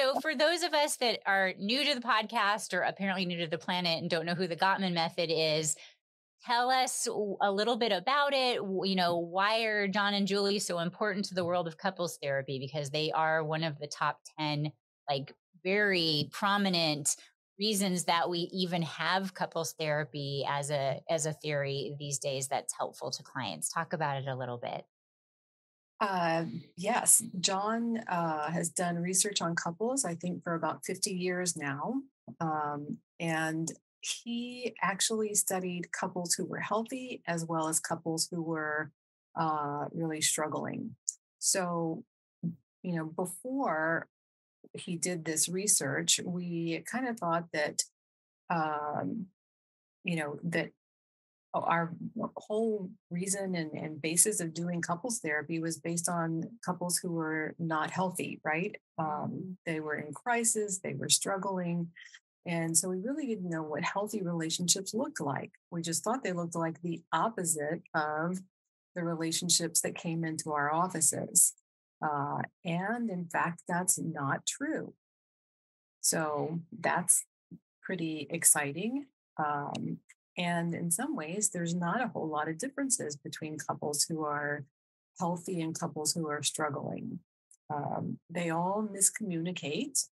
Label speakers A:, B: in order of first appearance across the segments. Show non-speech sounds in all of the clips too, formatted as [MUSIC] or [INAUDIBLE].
A: So, for those of us that are new to the podcast or apparently new to the planet and don't know who the Gottman method is, tell us a little bit about it. You know, why are John and Julie so important to the world of couples therapy? Because they are one of the top 10, like, very prominent reasons that we even have couples therapy as a as a theory these days that's helpful to clients talk about it a little bit
B: uh, yes, John uh, has done research on couples, I think, for about 50 years now. Um, and he actually studied couples who were healthy as well as couples who were uh, really struggling. So, you know, before he did this research, we kind of thought that, um, you know, that our whole reason and, and basis of doing couples therapy was based on couples who were not healthy, right? Um, mm-hmm. they were in crisis, they were struggling. And so we really didn't know what healthy relationships looked like. We just thought they looked like the opposite of the relationships that came into our offices. Uh, and in fact, that's not true. So that's pretty exciting. Um, and in some ways, there's not a whole lot of differences between couples who are healthy and couples who are struggling. Um, they all miscommunicate,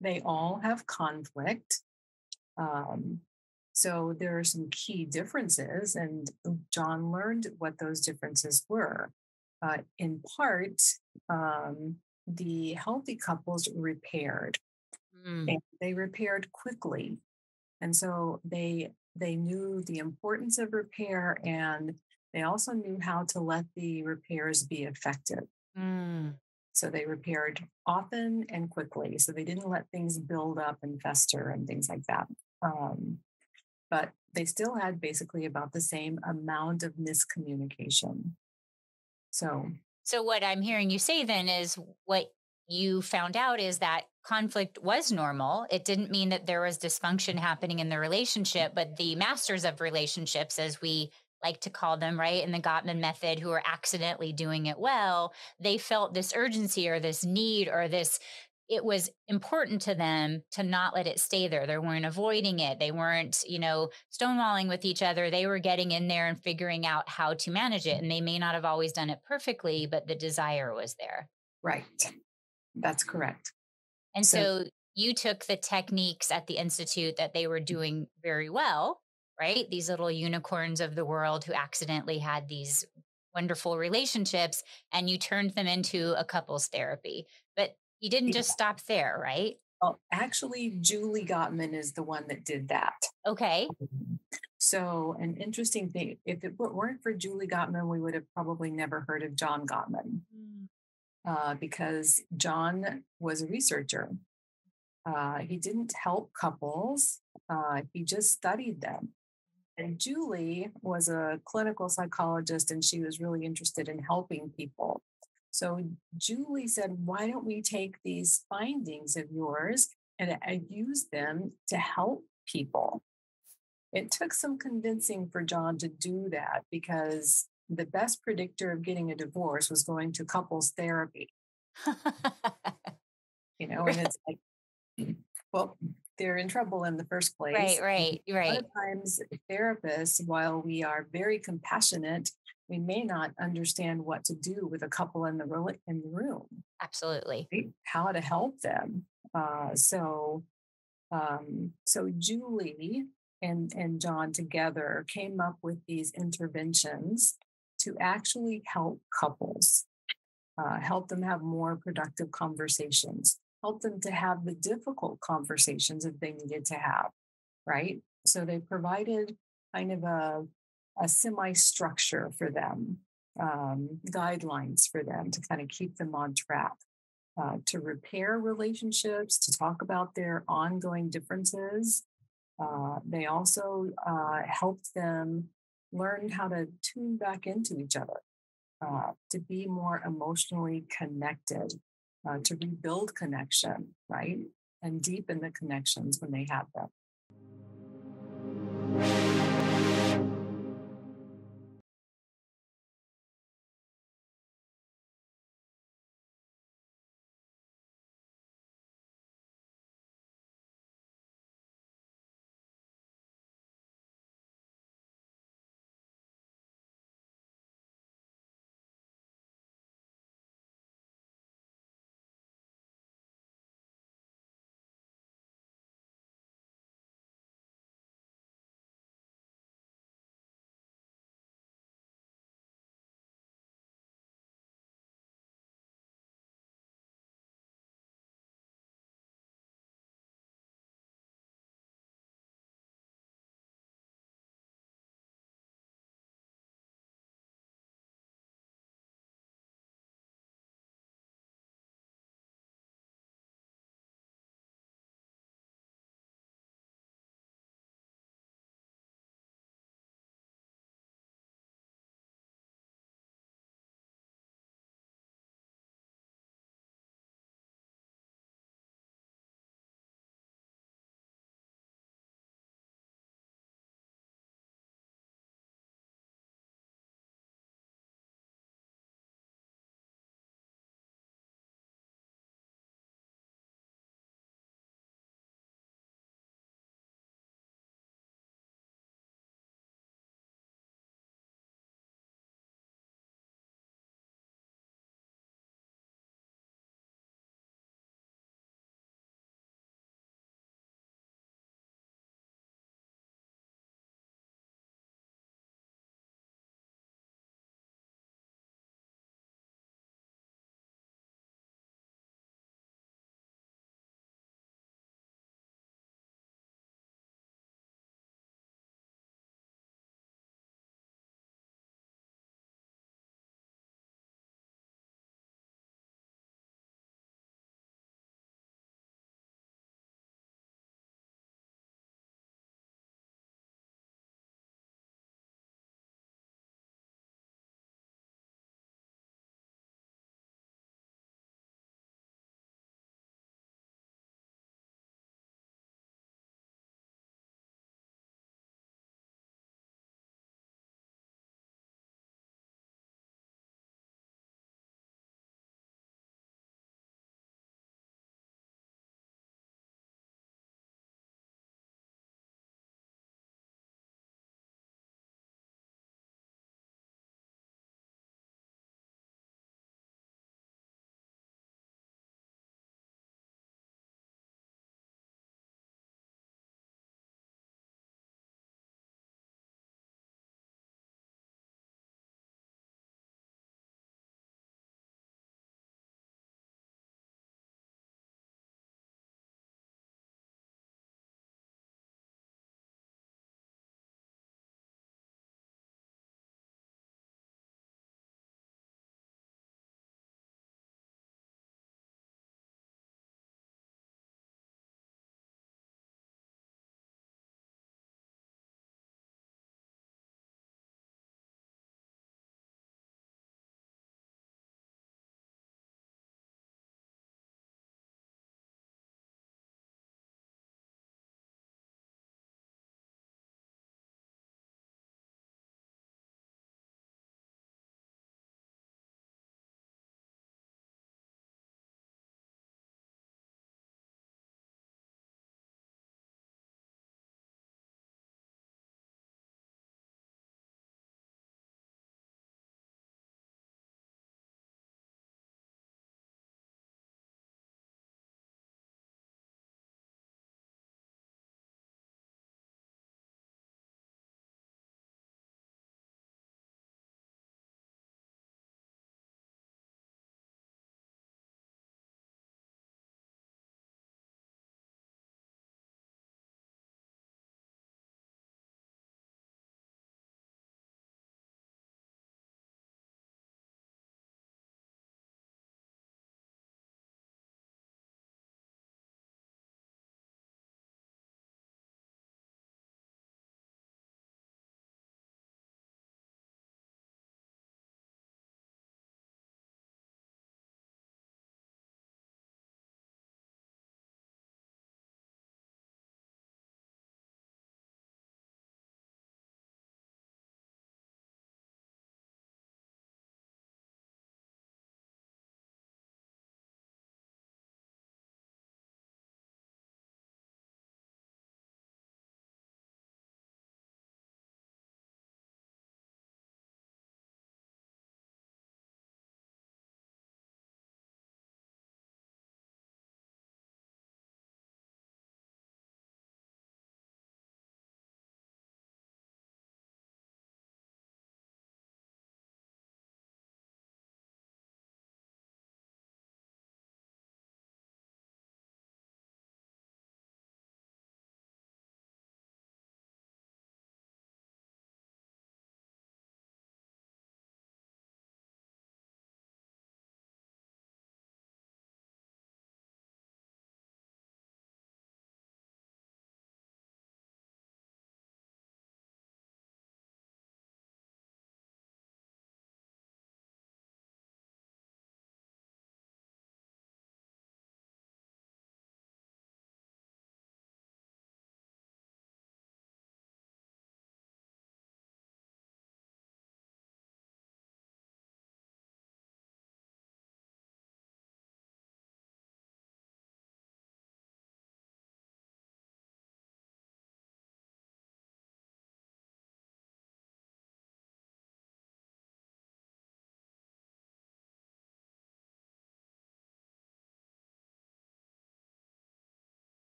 B: they all have conflict. Um, so there are some key differences, and John learned what those differences were. Uh, in part, um, the healthy couples repaired, mm. and they repaired quickly. And so they they knew the importance of repair and they also knew how to let the repairs be effective. Mm. So they repaired often and quickly. So they didn't let things build up and fester and things like that. Um, but they still had basically about the same amount of miscommunication. So,
A: so what I'm hearing you say then is what you found out is that conflict was normal. It didn't mean that there was dysfunction happening in the relationship, but the masters of relationships, as we like to call them, right, in the Gottman method, who are accidentally doing it well, they felt this urgency or this need or this. It was important to them to not let it stay there. They weren't avoiding it. They weren't, you know, stonewalling with each other. They were getting in there and figuring out how to manage it. And they may not have always done it perfectly, but the desire was there.
B: Right. That's correct.
A: And so, so you took the techniques at the Institute that they were mm. doing very well, right? These little unicorns of the world who accidentally had these wonderful relationships and you turned them into a couples therapy. But you didn't just stop there, right?
B: Well, actually, Julie Gottman is the one that did that.
A: Okay.
B: Um, so, an interesting thing if it weren't for Julie Gottman, we would have probably never heard of John Gottman. Mm uh, because John was a researcher. Uh, he didn't help couples, uh, he just studied them. And Julie was a clinical psychologist and she was really interested in helping people. So Julie said, Why don't we take these findings of yours and use them to help people? It took some convincing for John to do that because the best predictor of getting a divorce was going to couples therapy. [LAUGHS] you know, and it's like, well, they're in trouble in the first place.
A: Right, right, right. A lot
B: of times, therapists, while we are very compassionate, we may not understand what to do with a couple in the in the room.
A: Absolutely.
B: Right? How to help them. Uh, so, um, so Julie and and John together came up with these interventions to actually help couples, uh, help them have more productive conversations, help them to have the difficult conversations that they needed to have, right? So they provided kind of a, a semi structure for them, um, guidelines for them to kind of keep them on track. Uh, to repair relationships, to talk about their ongoing differences. Uh, they also uh, helped them learn how to tune back into each other, uh, to be more emotionally connected, uh, to rebuild connection, right? And deepen the connections when they have them.